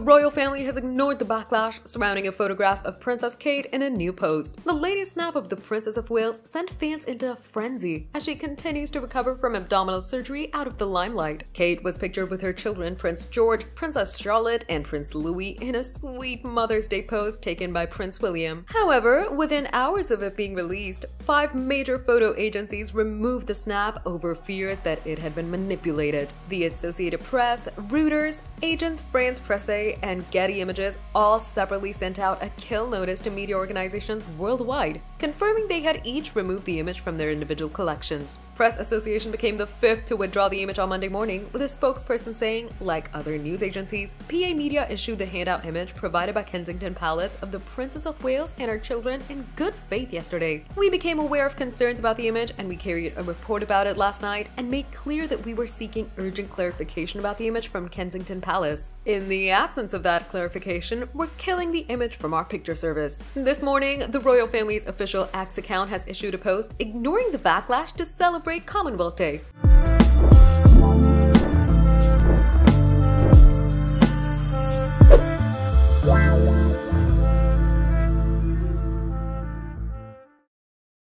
royal family has ignored the backlash surrounding a photograph of Princess Kate in a new post. The latest snap of the Princess of Wales sent fans into a frenzy as she continues to recover from abdominal surgery out of the limelight. Kate was pictured with her children Prince George, Princess Charlotte, and Prince Louis in a sweet Mother's Day pose taken by Prince William. However, within hours of it being released, five major photo agencies removed the snap over fears that it had been manipulated. The Associated Press, Reuters, Agence France Presse, and Getty Images all separately sent out a kill notice to media organizations worldwide, confirming they had each removed the image from their individual collections. Press Association became the fifth to withdraw the image on Monday morning, with a spokesperson saying, like other news agencies, PA Media issued the handout image provided by Kensington Palace of the Princess of Wales and her children in good faith yesterday. We became aware of concerns about the image and we carried a report about it last night and made clear that we were seeking urgent clarification about the image from Kensington Palace. In the absence of that clarification, we're killing the image from our picture service. This morning, the royal family's official X account has issued a post ignoring the backlash to celebrate Commonwealth Day.